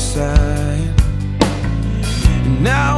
inside. I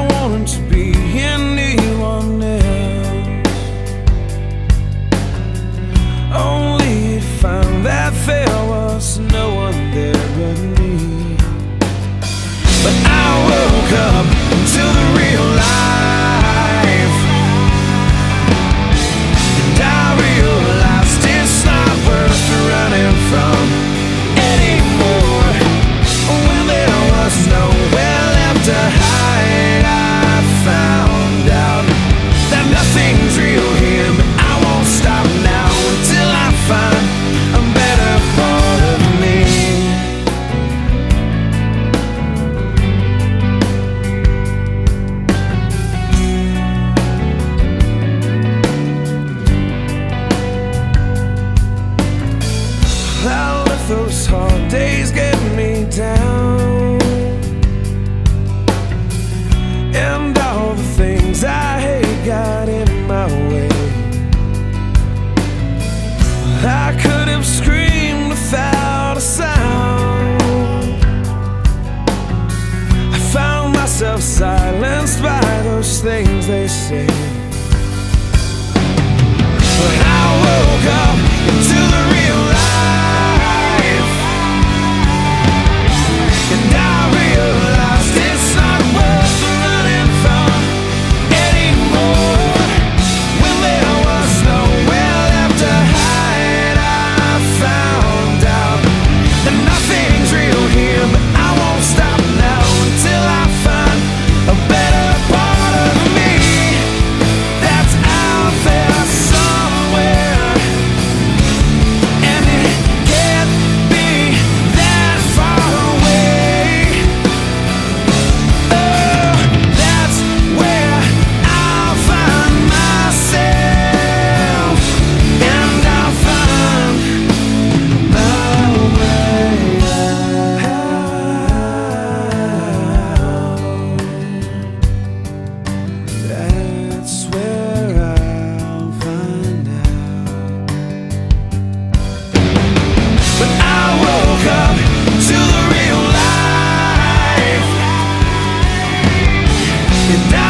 say. But I woke up Now.